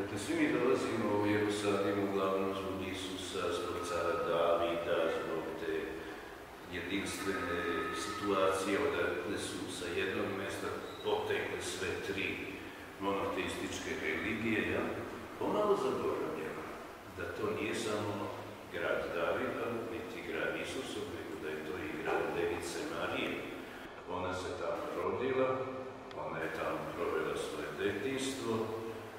Dakle, svi mi dolazimo u Jerusalim uglavnom zbog Isusa, zbog cara Davida, zbog te jedinstvene situacije, odakle su sa jednog mjesta potekle sve tri monoteističke religije, ja? pomalo zaboravljamo da to nije samo grad Davida, niti grad Isusov, nego da je to i grad Device Marije. Ona se tamo rodila, ona je tamo provela svoje detinstvo,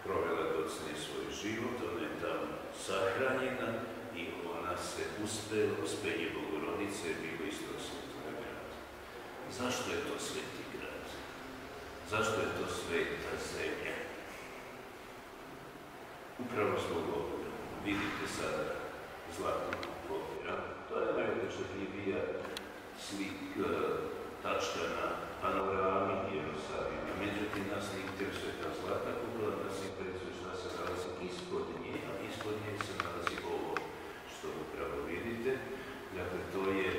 provela docnije svoj život, ona je tamo sahranjena i ona se uspela, uspenje Bogorodice je bilo iz tog svetoga grada. Zašto je to sveti grad? Zašto je to sveta zemlja? Upravo zbog ovoga. Vidite sada zlatnu kupolu, To je najodličnija slik, tačka na panorami Jerusalima. Međutim, nas ne interesuje ta zlatna kupola, nas interesuje šta se nalazi ispod nje, a ispod nje se nalazi ovo što upravo vidite. Dakle, to je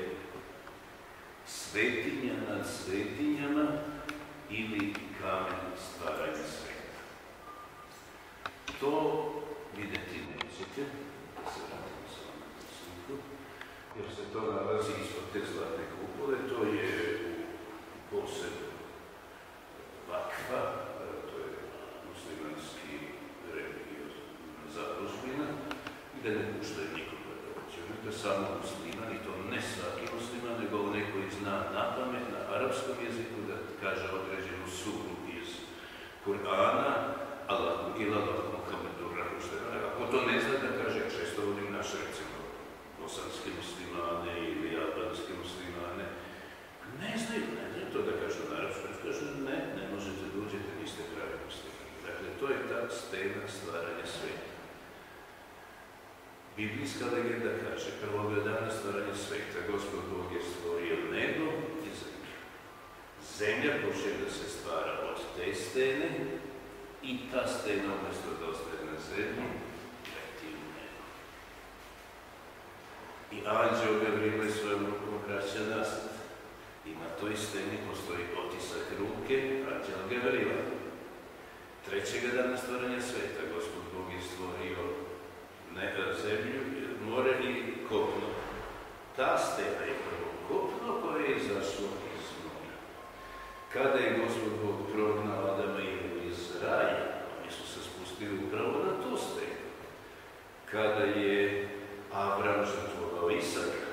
svetinja nad svetinjama ili kamen stvaranja sveta. To vidjeti nećete, da se vratimo sa na sliku, jer se to nalazi ispod te zlatne kupole, to je posebno vakfa, to je muslimanski religiozna zadužbina, gdje ne puštaju nikoga da uđe. Je samo musliman i to ne svaki musliman, nego onaj koji zna na pamet, na arapskom jeziku, da kaže određenu suru iz Kur'ana, Allahu ila Allahu Muhammedu. Ako to ne zna, da kaže, često vodim naše, recimo, bosanske muslimane ili albanske muslimane, ne znaju, ne znaju to da kažu na arapskom, kažu ne, ne možete da uđete, niste pravi muslimi. Dakle, to je ta stena stvaranja sveta. Biblijska legenda kaže, prvoga dana stvaranja sveta, Gospod Bog je stvorio nebo i zemlju. Zemlja počne da se stvara od te stene i ta stena umjesto da ostaje na zemlji. I anđeo Gabriele svojom rukom vraća. I na toj steni postoji otisak ruke Anđela Gavrila. Trećega dana stvaranja sveta Gospod Bog je stvorio zemlju, more i kopno. Ta stena je prvo kopno koje je izašlo iz mora. Kada je Gospod Bog prognao Adama i iz raja, oni su se spustili upravo na tu stenu. Kada je Avram žrtvovao Isaka,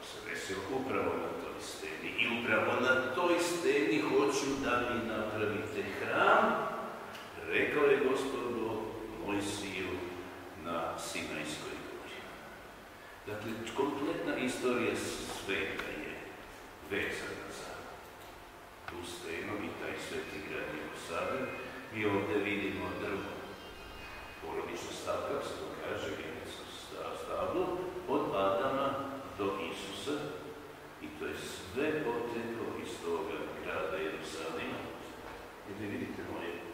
to se desilo upravo na. I upravo na toj steni hoću da mi napravite hram, rekao je gospodu siju na Sinajskoj gori. Dakle, kompletna istorija sveta je vezana za tu stenu i taj sveti grad Jerusalim. Mi ovdje vidimo drvo, porodično stavka, se to kaže, stablo, od Adama do Isusa, i to je sve poteklo iz toga grada Jerusalima. I vi vidite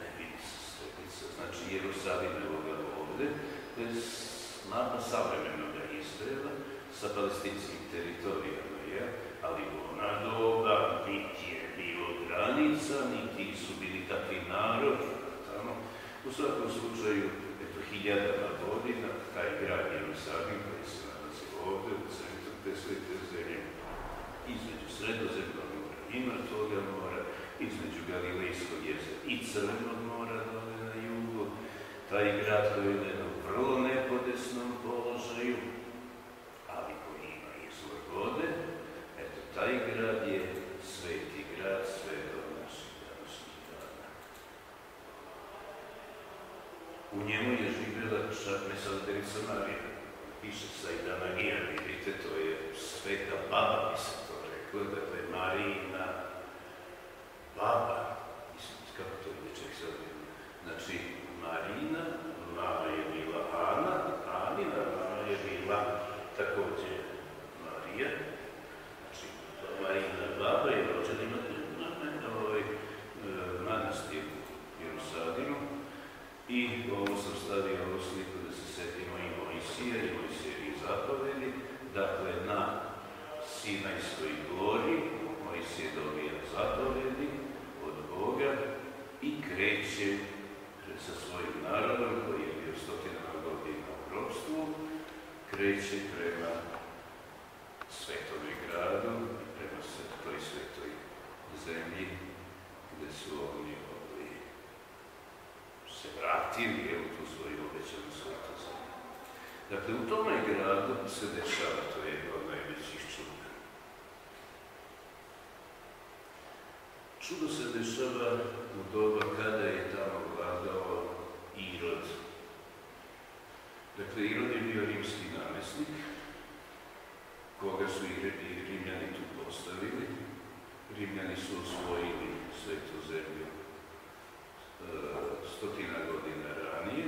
ne vidi se stepica, znači Jerusalim evo ga ovdje, to je mapa savremenog Izraela sa palestinskim teritorijama, je? ali ona doba niti je bilo granica, niti su bili takvi narodi tamo. U svakom slučaju, eto, hiljadama godina, taj grad Jerusalim koji se nalazi ovdje u centru te svete zemlje, između sredozemnog mora i mrtvoga mora, između Galilejskog jezera i Crvenog mora dole na jugu. Taj grad koji je na jednom vrlo nepodesnom položaju, ali koji ima izvor vode, eto, taj grad je sveti grad sve do naših današnjih dana. U njemu je živjela čak mesoderica Marija. Piše sa i da Marija, vidite, to je sveta baba, mislim, dakle Marina, baba, kako to ide se Znači, Marina, mama je bila Ana, Anina mama je bila također Marija. Znači, Marina baba je rođena na ovaj e, manastir u Jerusalimu i ovo sam stavio ovu sliku da se setimo i Mojsija i Mojsijevi zapovedi, dakle na Sinajskoj gori, se dobija zapovedi od Boga i kreće sa svojim narodom koji je kreće prema svetome gradu, prema toj svetoj zemlji, gdje su oni ovdje se vratili u tu svoju obećanu svetu zemlju. Dakle, u tome gradu se dešava, to je jedno od najvećih čuda. Čudo se dešava u doba kada je tamo vladao Irod. Dakle, Irod je bio rimski namjesnik, koga su i Rimljani tu postavili. Rimljani su osvojili svetu zemlju e, stotina godina ranije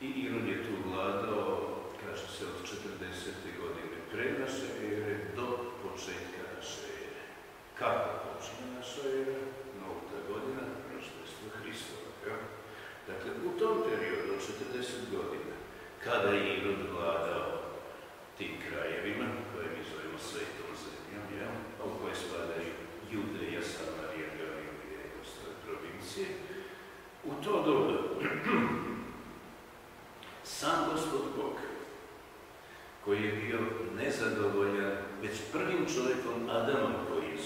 i Irod je tu vladao, kaže se, od 40. godine pre naše ere do početka naše ere. Kako počinje naša era? Nulta godina, prošlostva Hristova. Ja? Dakle, u tom periodu od 40 godina, kada je Irod vladao tim krajevima, koje mi zovemo svetom zemljom, ja? u koje spadaju Judeja, Samarija, Galilija i ostale provincije, u to doba sam gospod Bog, koji je bio nezadovoljan već prvim čovjekom Adamom koji je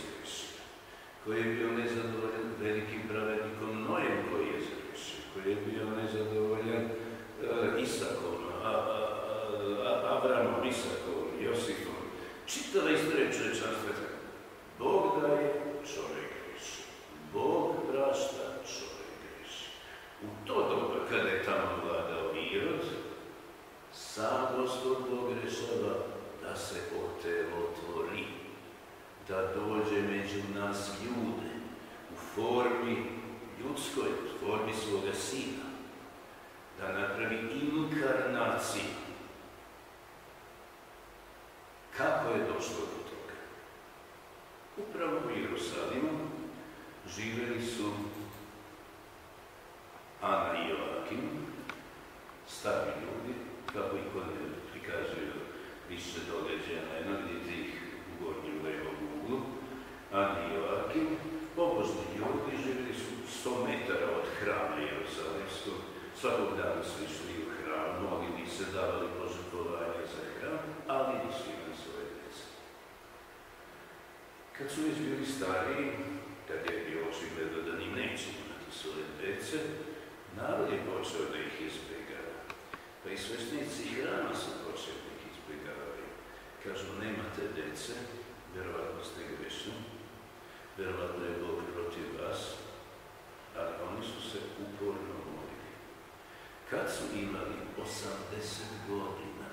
koji je bio nezadovoljan velikim pravednikom Nojem koji je zgrešio, koji je bio nezadovoljan Isakom, Avramom, Isakom, Josifom. Čitava istorija čovječanstva Bog daje, čovjek greši. Bog prašta, čovjek greši. U to doba kada je tamo vladao Irod, sam Gospod Bog rešava da se otvori, da dođe među nas ljude u formi ljudskoj, u formi svoga sina, da napravi inkarnaciju. Kako je došlo do toga? Upravo u Jerusalimu živeli su Ana i Joakim, stari ljudi, kako ih kod prikazuju više događaja na vidite ih u gornjem levom uglu, Ana i Joakim, pobožni ljudi, živjeli su 100 metara od hrama Jerusalimskog, svakog dana su išli u mnogi bi se davali požrtvovanje za hram, ali nisu imali svoje djece. Kad su već bili stariji, kad je bio očigledno da ni neće imati svoje djece, narod je počeo da ih izbjegava. Pa i svesnici i hrama su počeli da ih izbjegavaju. Kažu, nemate djece, vjerovatno ste grešni, vjerovatno je Bog protiv vas, ali oni su se uporno. Kad su imali 80 godina,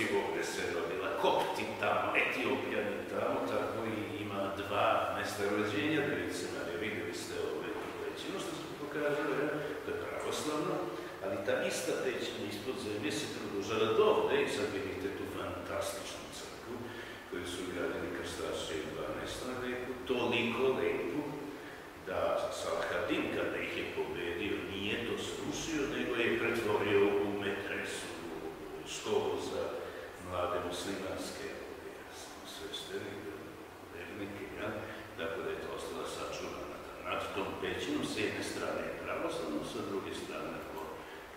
pravoslavci ovdje se rodila, kopti tamo, etiopijani tamo, tako i ima dva mjesta rođenja Marije. Vidjeli ste ove pećinu što smo pokazali, to je pravoslavno, ali ta ista pećina ispod zemlje se produžala do ovdje i sad vidite tu fantastičnu crkvu koju su gradili krstaši u 12. veku, toliko lepu da Salahadin kada ih je pobedio nije to srušio, nego je pretvorio u metresu, u školu za mlade muslimanske svešteni, vernike, ja? tako da je to ostala sačuvana. Nad tom pećinom s jedne strane je pravoslavno, sa druge strane po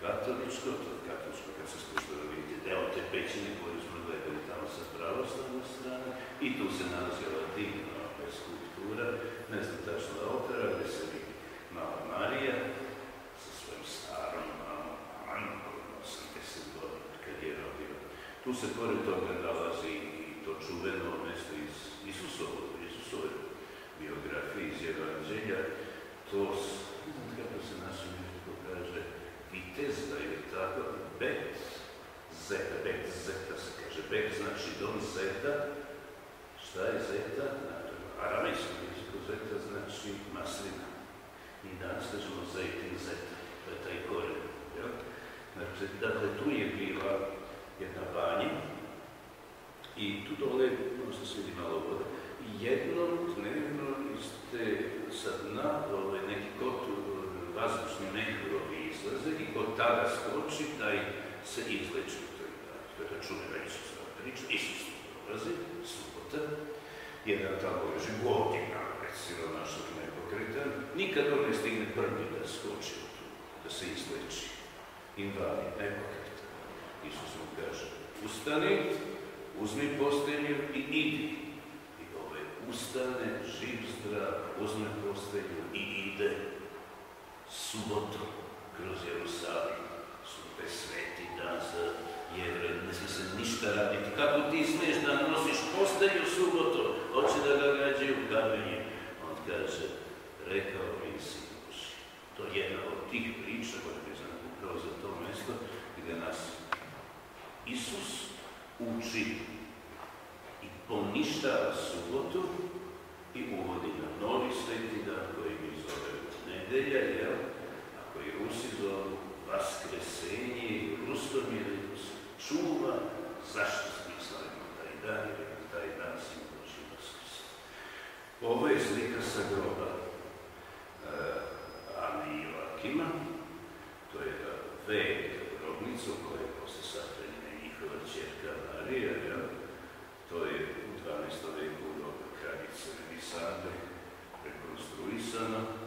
katoličko, to je katoličko kad se spuštava vidite deo te pećine koju smo gledali tamo sa pravoslavne strane i tu se nalazila divna skulptura, ne znam tačno autora, gdje se vidi mala Marija sa svojim starom malom Anom, koja ima 80 godina kad je rodila. Tu se pored toga nalazi i to čuveno mjesto iz Isusove, Isusove biografije iz Evanđelja, to kako se našem jeziku kaže, vitezda ili tako, bet, zeta, bet, zeta se kaže, bet znači dom zeta, šta je zeta? Aramejskom jeziku zeta znači maslina. Mi danas kažemo zejtin zeta, to je taj koren, jel? Znači, dakle, tu je bila jedna banja i tu dole, možda se vidi malo vode, jednom dnevno iz te sa dna ovaj, neki kot vazdušni mehrovi izlaze i ko tada skoči, taj se izleči u toj dani. To je ta čuvena Isusova priča. Isus dolazi, subota, jedan tamo leži godina, recimo našog nepokretan, nikad on ne stigne prvi da skoči u tu, da se izleči. Invalid, nepokretan. Isus mu kaže, ustani, uzmi postelju i idi. I ovaj ustane, živ zdrav, uzme postelju i ide subotom kroz Jerusalim. Sute sveti dan za jevre, ne smije se ništa raditi. Kako ti smiješ da nosiš postelju subotom? Hoće da ga gađaju kamenje. On kaže, rekao mi si. To je jedna od tih priča koja je upravo za to mjesto gdje nas Isus uči i poništava subotu i uvodi na novi sveti dan koji mi zovemo nedelja, jel? A koji Rusi zovu Vaskresenje i Rustomir čuva zašto mi slavimo taj dan, jer je taj dan si Boži Vaskrs. Ovo je slika sa groba uh, Ani i Joakima, to je velika grobnica u kojoj čerka Marija, jel? To je u 12. veku u dobu kraljice Melisande rekonstruisano.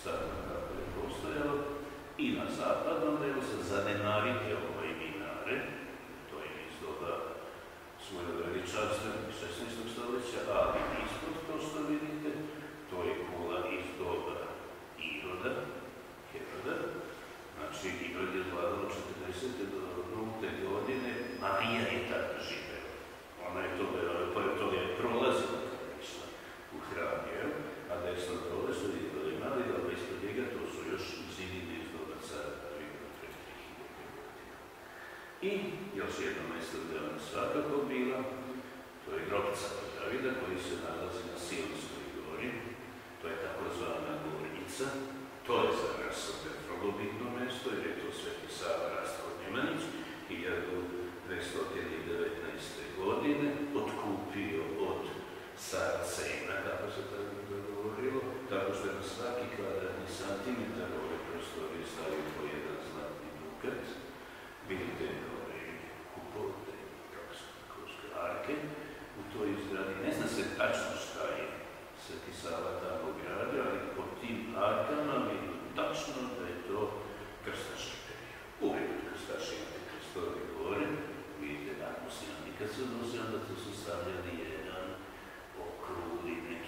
staro kako je postojalo, i na zapadnom delu se zanemarite ove minare, to je iz doba svoje veličanstvenog 16. stoljeća, ali ispod to što vidite, to je kola iz doba Iroda, Heroda, znači Irod je vladao 40. do godine, Marija je živa. jednom mjestu gdje ona svakako bila, to je grobca Davida koji se nalazi na Silonskoj gori, to je takozvana gornica, to je za nas vrlo bitno mjesto jer je to Sveti Sava Rastko Njemanić 1219. godine otkupio od Saracena, kako se tada govorilo, tako što je na svaki kvadratni santimetar ove prostorije stavio po jedan zlatni dukat, vidite zgradi, u toj zgradi, ne zna se tačno šta je Sveti Sava tamo gradio, ali po tim arkama vidu tačno da je to krstaški period. Uvijek od krstaški imate krstove gore, vidite nakon se nikad se odnosi, onda to su stavljali jedan okrugli neki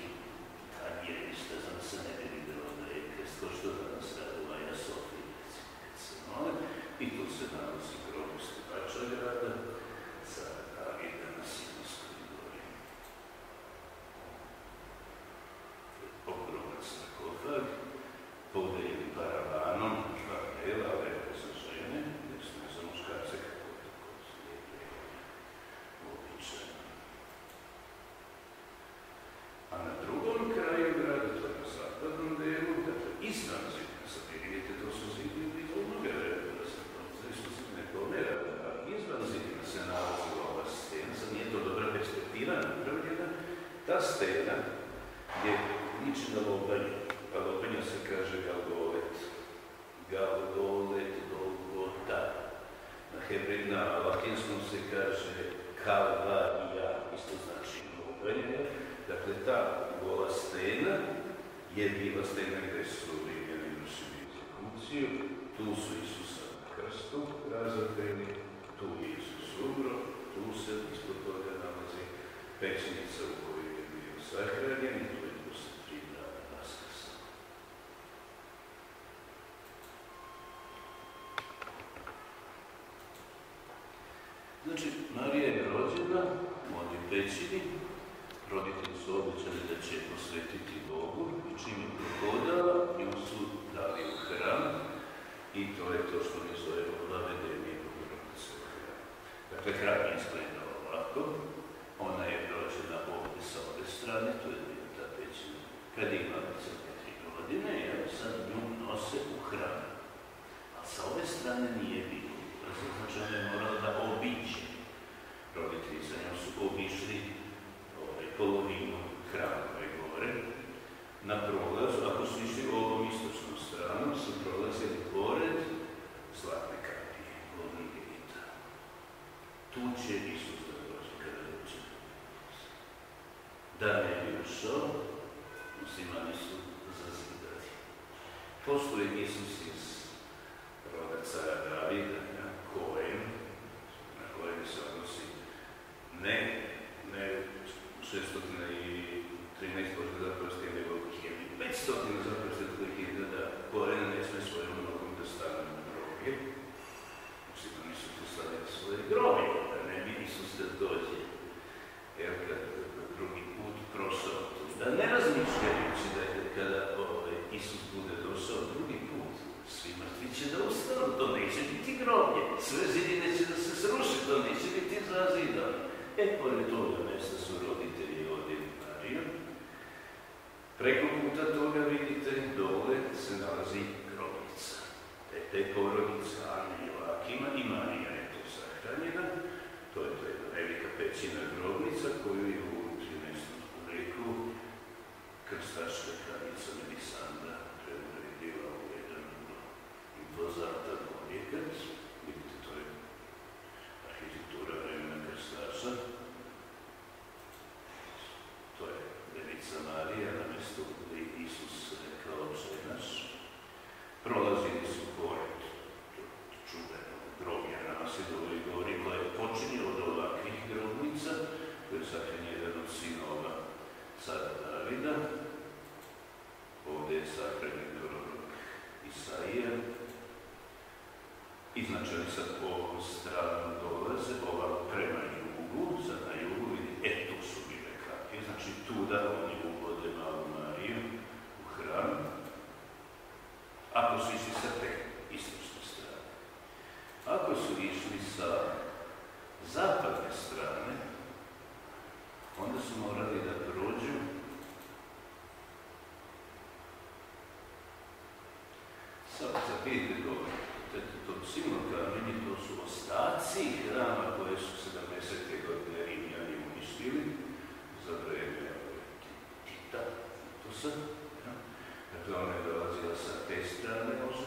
stena gdje liči na lobanju, pa se kaže Galgolet. Galgolet, Golgota. Na, hebrej, na latinskom se kaže Kalvarija, isto znači lobanja. Dakle, ta gola stena je bila stena gdje su Rimljani vršili egzekuciju, tu su Isusa na krstu razapeli, tu je Isus umro, tu se ispod toga nalazi pećnica u kojoj sahranjen i se dana naskrsao. Znači, Marija je rođena u ovoj pećini, roditelji su obećali da će posvetiti Bogu i čim je prohodala, nju su dali u hram i to je to što mi zovemo Bogorodice u hram. Dakle, hram je izgledao ovako, ona je rođena ovdje sa ove strane, to je ta pećina. Kad je imala crne tri godine, ja sad nju nose u hram. A sa ove strane nije bilo. Znači, ona je morala da obiđe. Roditelji za njom su obišli ovaj, polovinu koje gore. Na prolazu, ako su išli ovom istočnom stranom, su prolazili pored zlatne kapije, od. Tu će Isus da dođe kada dođe. Da ne bi ušao, muslimani su zazidali. Postoje Isus iz roda cara Davida, ja, Koen, na koje se odnosi ne, ne 613 Bože zaprosti, nego 1500 zaprosti hiljada Koen ne sme svojom nogom da stane na groblje. Muslimani su tu stavili svoje groblje, da ne bi Isus da dođe. Evo kad prošao. Da ne razmišljajući da kada ovaj, Isus bude došao drugi put, svi mrtvi će da ustanu, to neće biti groblje. Sve zidine će da se sruši, to neće biti zazidano. E, pored toga mjesta su roditelji odjeli Marija. Preko puta toga vidite, dole se nalazi grobnica. Te, te porodice Ana Joakima i Marija je tu sahranjena. To je to jedna velika pećina grobnica dos I oni sad ovom stranom dolaze, ovako prema jugu, sad na jugu e tu su bile kapije, znači tuda oni uvode malu Mariju u hram. Ako su išli sa te istočne strane. Ako su išli sa zapadne strane, onda su morali da prođu Sad, sad vidite to, to, to ostaci hrama koje su 70. godine Rimljani uništili za vreme Tita, to sad. Dakle, ona je dolazila sa te strane, može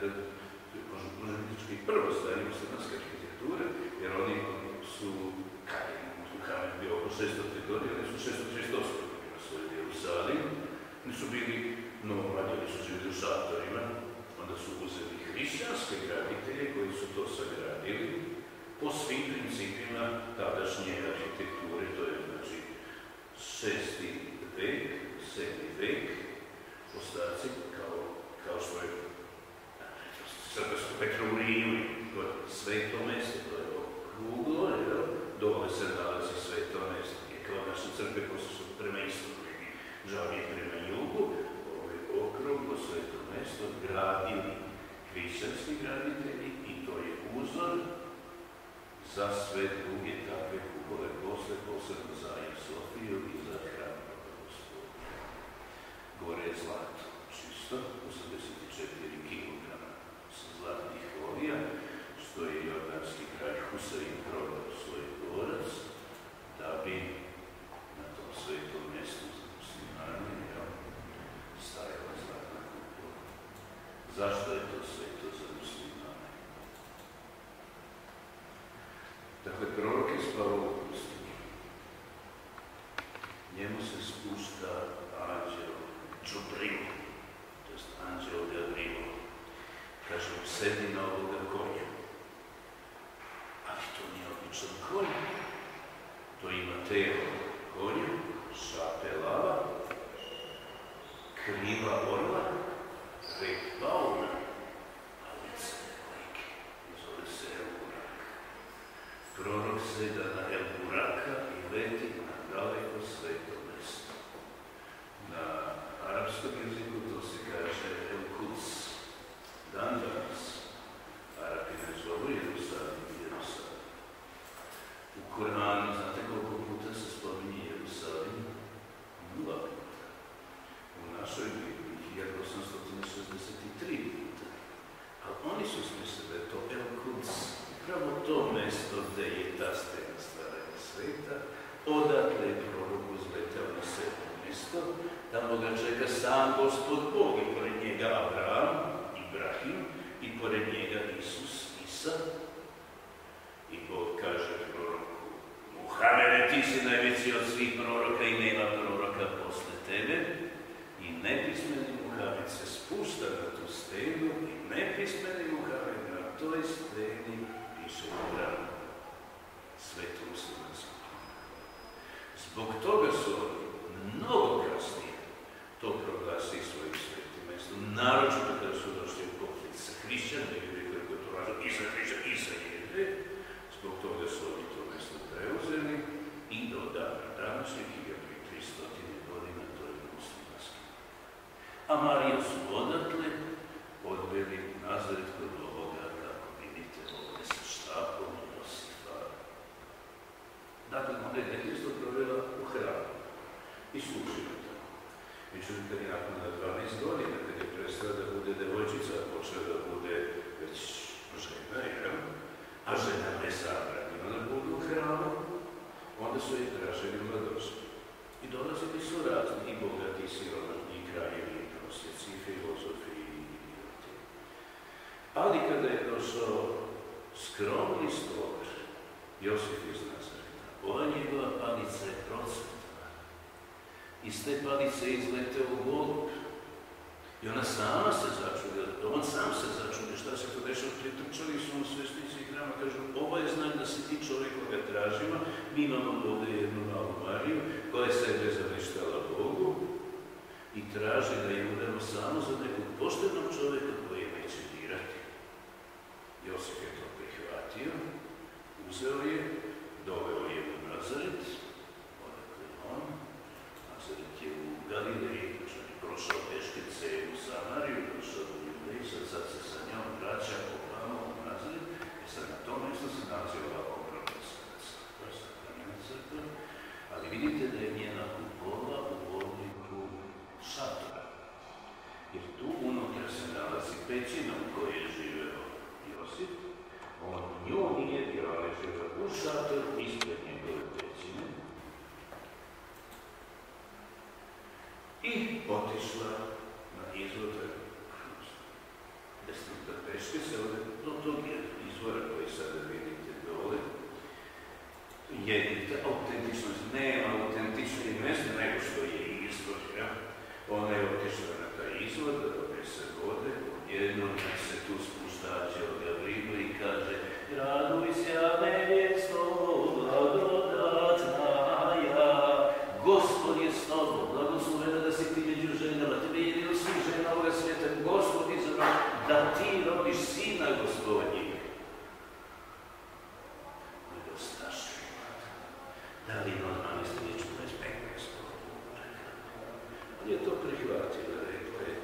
Ne da, može biti prvo stanje muslimanske arhitekture, jer oni su, Muhamed bio oko 600 godine, su 638 godina svoj Jerusalim, oni su bili, no, su živjeli u šatorima, onda su uzeli hrišćanske graditelje koji su to sagradili po svim principima tadašnje arhitekture, to je znači šesti vek, sedmi vek, ostaci kao, kao što je Srpsko Petra u Rimu, to je sveto mjesto, to je okruglo, dole se nalazi sveto mjesto, je kao naše crkve koje su prema istoku, žalije prema jugu, ovo je okruglo sveto mjesto, gradili hrišćanski graditelji i to je uzor za sve druge takve kupole posle, posebno za Sofiju i za hram Gore je zlato, čisto, 84 kg zlatnih folija, što je jordanski kralj Husein prodao svoj dvorac, da bi na tom svetom mjestu za muslimani stajala zlatna kupola. Zašto je to sveto Međutim, nakon 12 godina, kad je prestala da bude devojčica, počela da bude već žena, jel? A žena ne zabranila da bude u hramu, onda su je tražili mladosti. I dolazili su razni i bogati, i siromašni, i kraljevi, i prosjeci, i filozofi, i idioti. Ali kada je došao skromni stolar, Josif iz Nazareta, ova njegova palica je procvetala. Iz te palice izleteo golub. I ona sama se začude, on sam se začude, šta se to dešava, pritrčali su mu sveštenici i hrama, kažu, ovo je znak da si ti čovjek koga tražimo, mi imamo ovdje jednu malu Mariju, koja je sebe zavištala Bogu i traži da je udamo samo za nekog poštenog čovjeka koji je neće dirati. Josip je to prihvatio, uzeo je, doveo je u Nazaret, odakle on, Je u Galileji, znači prošao teške u Samariju, došao do Judeji, sad se sa njom vraća ovamo u Nazaret, i sad na tom mjestu se nalazi ova ogromna crkva, ali vidite da je njena kupola u obliku šatora, jer tu unutra se nalazi pećina u kojoj je živeo Josip, on nju nije bio, ali je u šatoru ispred i otišla na izvor da peške se ovdje, do tog izvora koji sada vidite dole, je autentičnost, nema autentični mjesto nego što je izvor. Ja? Ona je otišla na taj izvor, da ovdje se vode, odjednom se tu spustače od Gavriba i kaže Raduj se, a ne je slovo, blagodatna ja, gospod ovoga svijeta, svijete, Gospod izabran, da ti rodiš sina gospodnjeg. Ovo je. Da je to prihvatio, rekao je,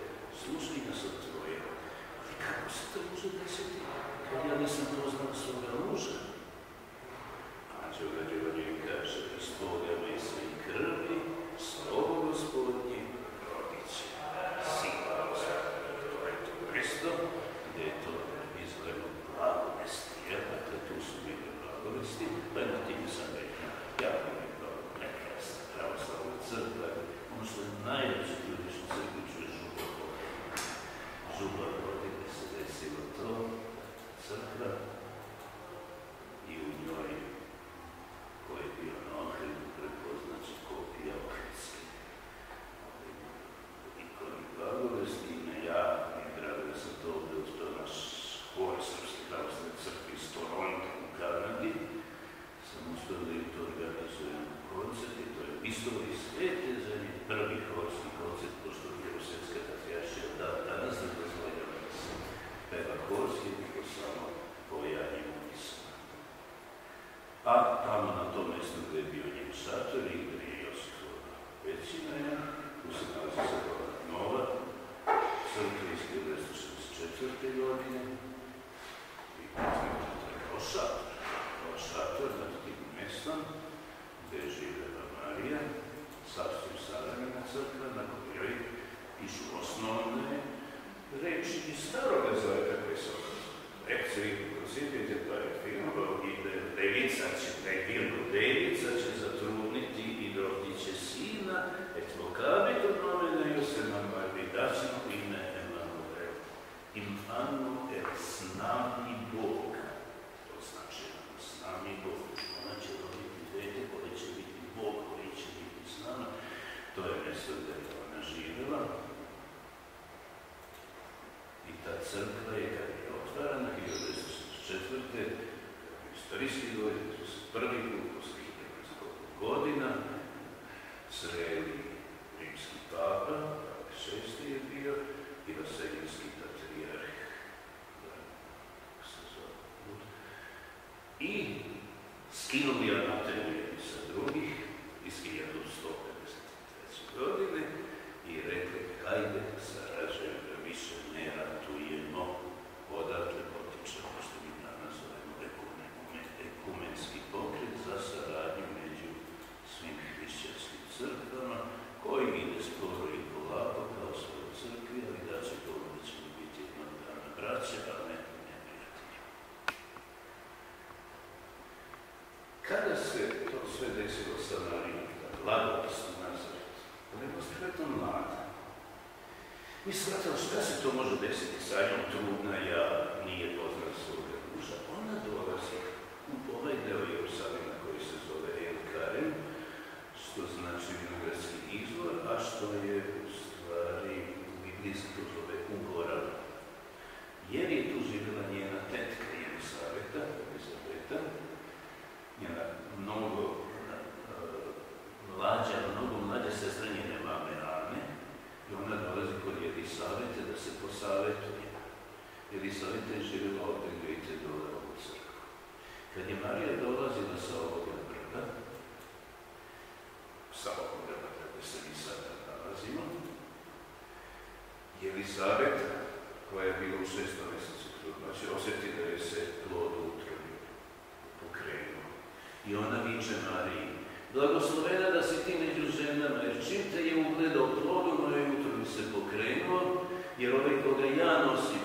jer onaj koga ja nosim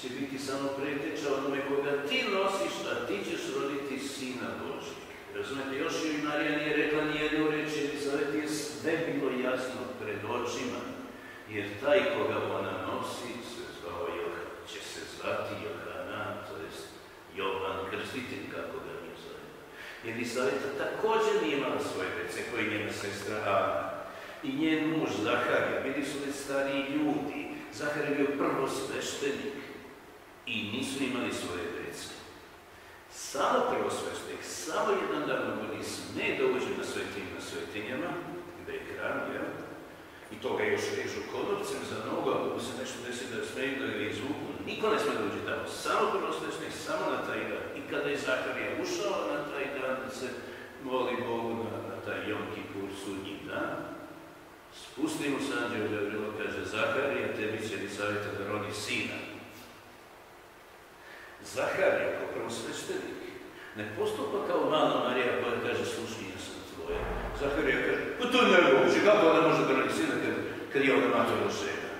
će biti samo preteča onome koga ti nosiš, a ti ćeš roditi sina Boži. Razumete, još i Marija nije rekla ni jednu reč, jer je sve bilo jasno pred očima, jer taj koga ona nosi se zvao Johan, će se zvati Johana, to je Jovan Krstitelj, kako ga mi zove. Jer također nije imala svoje dece, koji njena sestra Ana i njen muž Zaharija, bili su već stariji ljudi, Zahar je bio prvo sveštenik i nisu imali svoje djece. Samo prvo sveštenik, samo jedan dan u godini sme dođe na svetinju na svetinjama, gdje je hran, jel? I to ga još režu konopcem za nogu, ako se nešto desi da smeju da ga izvuku, niko ne sme dođe tamo, samo prvo sveštenik, samo na taj dan. I kada je Zaharija ušao na taj dan, se moli Bogu na, na taj Jom Kipur sudnji dan, Spusti mu se anđeo Gavrilo, kaže, Zaharija, tebi će li savjeta da rodi sina. Zaharija, kao prvo sveštenik, ne postupa kao mala Marija koja kaže, slušaj, ja sam tvoja. Zaharija kaže, pa to ne moguće, kako ona može da rodi sina kad, je ona matora žena?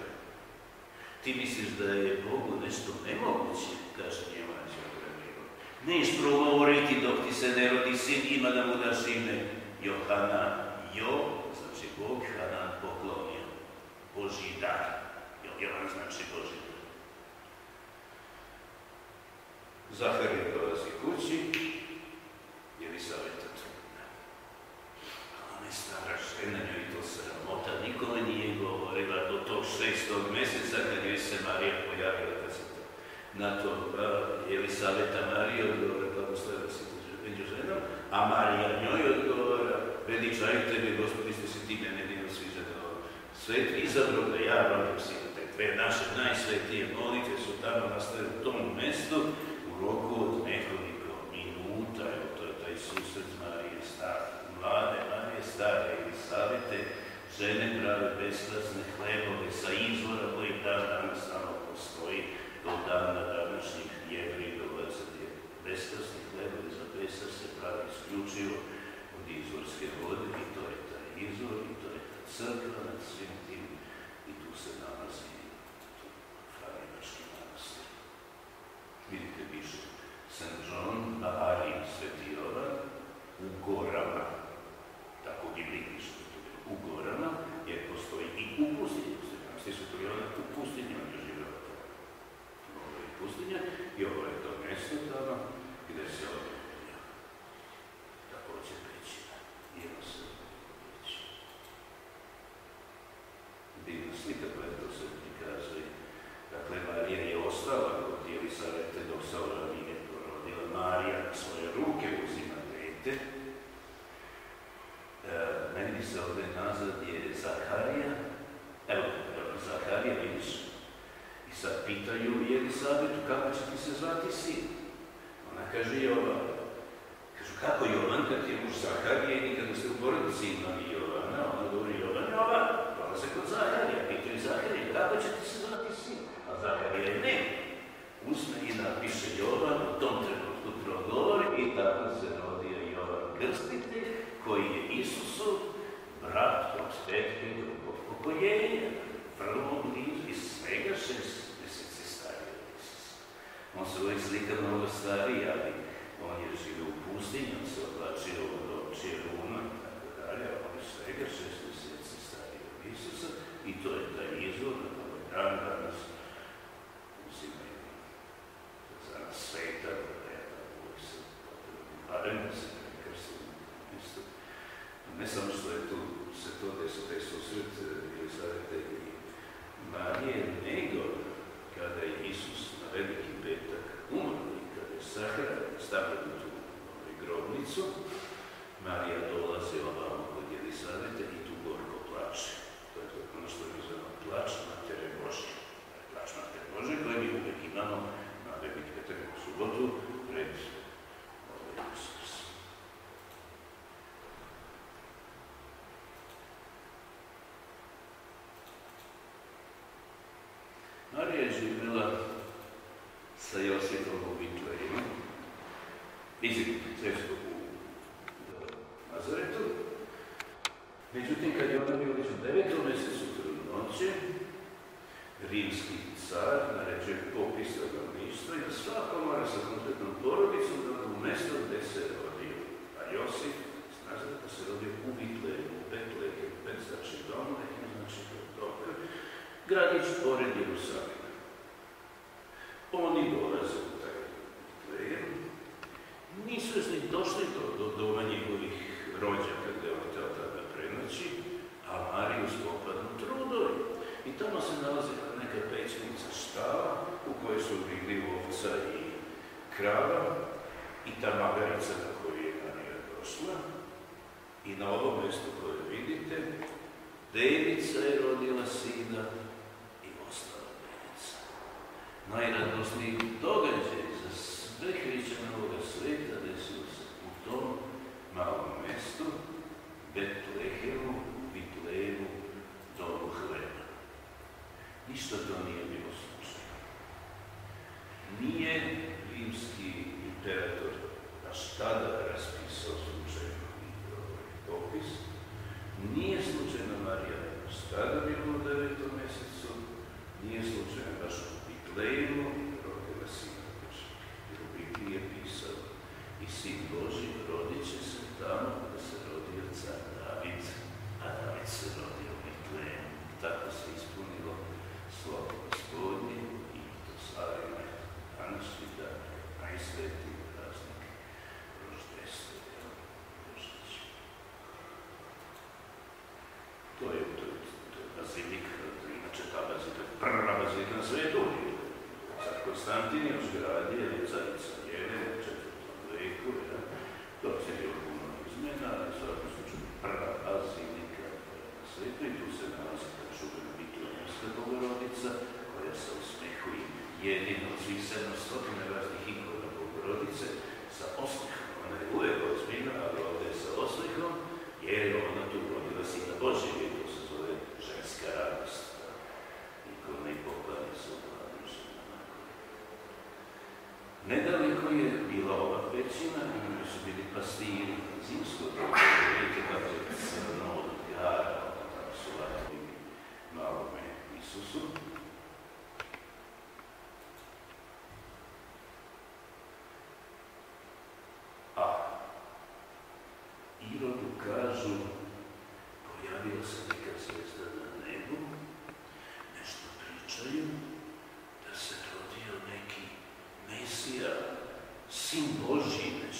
Ti misliš da je Bogu nešto nemoguće, kaže njema anđeo Gavrilo. Neš progovoriti dok ti se ne rodi sin, ima da mu daš ime Johana, Jo, znači Bog poklonio, Boži dar. Jovan znači Boži dar. Zaharija dolazi kući, Jelisaveta trudna. Ona je stara žena, njoj to sramota, nikome nije govorila do tog šestog mjeseca kad joj se Marija pojavila, kad se to na to Jelisaveta Marija odgovora, blagoslovila se među ženom, a Marija njoj odgovora, veličaju tebe, gospodi, što si ti mene svet, izabro da ja sina. Te dve naše najsvetije molitve su tamo nastale u tom mjestu u roku od nekoliko minuta. Evo, to je taj susret Marije stare, mlade Marije stare ili savete, žene prave besklasne hlebove sa izvora koji dan danas samo postoji do dana današnjih jevri dolaze gdje besklasni hlebovi za Pesar se pravi isključivo od izvorske vode i to je taj izvor i to je crkva nad svim tim i tu se nalazi Franjevački manastir. Vidite, piše St. John, Bahari, Sveti Jovan, u gorama, tako Bibliji piše, u gorama, jer postoji i u pustinji, postoji su to Jovan u pustinji, on je živio tamo. Ovo je pustinja i ovo je to mjesto tamo gdje se odvija. Također pećina. Jedno se peći. Divna slika koja to se prikazuje. Dakle, Marija je ostala kod Jelisavete dok se ona nije porodila. Marija na svoje ruke dete. E, meni se ovdje nazad je Zaharija. Evo, Zaharija vidiš. I sad pitaju Jelisavetu kako će ti se zvati sin. Ona kaže Jovan. Kažu, kako Jovan kad je muž Zaharije i kad ste u porodici imali Jovana, ona govori Jovan, Jovan, dolaze kod Zaharija, pitaju Zaharije, kako će ti se zvati sin? A Zaharija je ne. Uzme i napiše Jovan, u tom trenutku progovori i tako se Krstitelj, koji je Isusu brat od tetke drugog pokoljenja, vrlo blizu i svega šest mjeseci stariji od Isusa. On se uvijek slika mnogo ali on je živio u pustinji, on se oblačio od ovčije ruma i tako dalje, a on je svega šest mjeseci od Isusa i to je taj izvor na kojem dan danas uzimaju za nas sveta, da je da uvijek se potrebno, barem da se. Ne samo što je tu se to desilo, taj susret Elisavete i Marije, nego kada je Isus na veliki petak umro i kada je sahranjen, stavljen u tu ovaj, grobnicu, Marija dolazi ovamo kod Elisavete i tu gorko plače. To je ono što je zove plač Matere Božje. Plač Matere Božje koje mi uvijek imamo na veliki petak u subotu pred ovaj Isus. Marija je živjela sa Josipom u mislim, Nedaliko je bila ova većina, nego su bili pastiri, sim, hoje.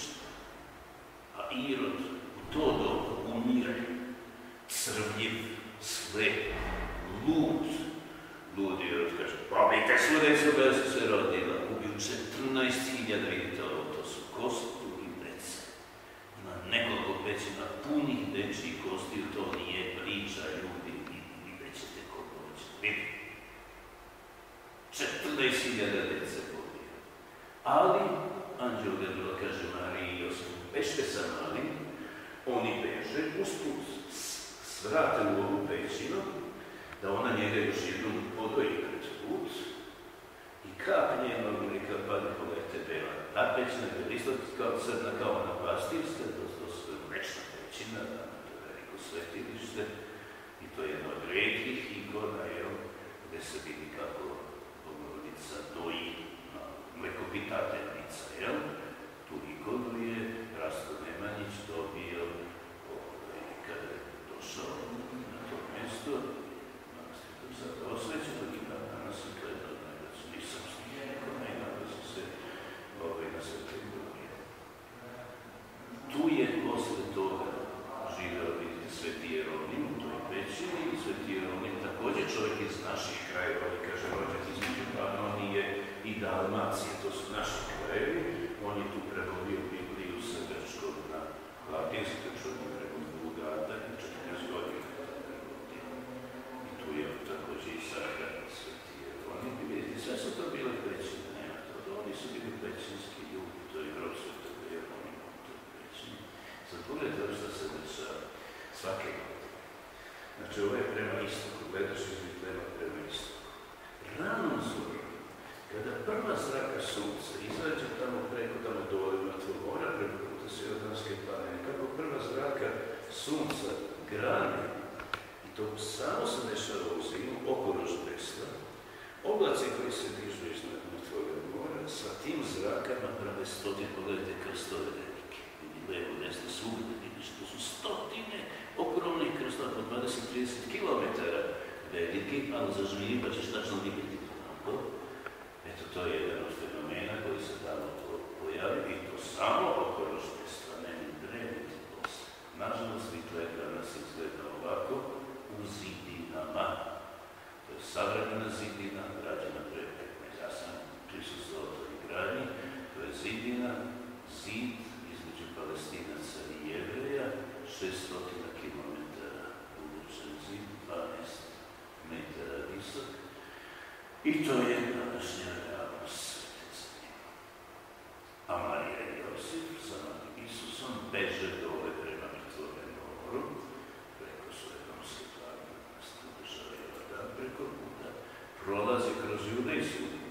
Rolas i kroz judejsku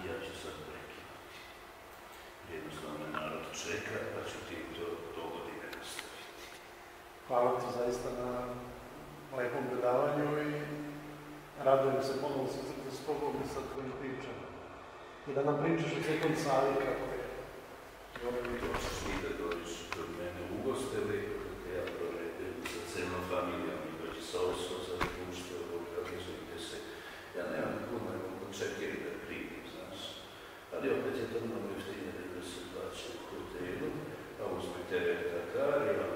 i ja ću sad prekinuti. Jednostavno narod čeka, pa ću ti do, do godine nastaviti. Hvala ti zaista na lepom predavanju i radujem se ponovno se crte s tobom i sa tvojim pričama. I da nam pričaš o cijekom Savi kako je. I ono mi došliš ti da dođeš kod mene u Gosteli, ja proredim sa celom familijom i dođi sa osobom Trinitaria